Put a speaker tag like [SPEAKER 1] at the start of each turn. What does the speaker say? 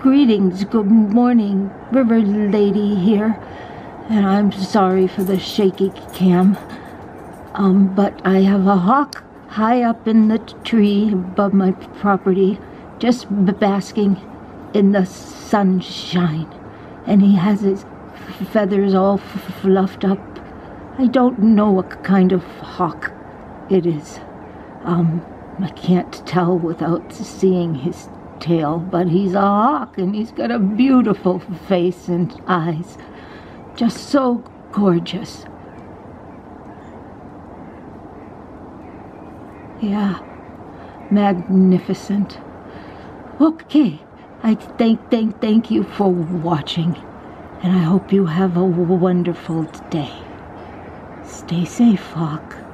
[SPEAKER 1] greetings, good morning, River Lady here. And I'm sorry for the shaky cam. Um, but I have a hawk high up in the tree above my property, just basking in the sunshine. And he has his feathers all fluffed up. I don't know what kind of hawk it is. Um, I can't tell without seeing his tail, but he's a hawk and he's got a beautiful face and eyes. Just so gorgeous. Yeah, magnificent. Okay, I thank, thank, thank you for watching, and I hope you have a wonderful day. Stay safe, Hawk.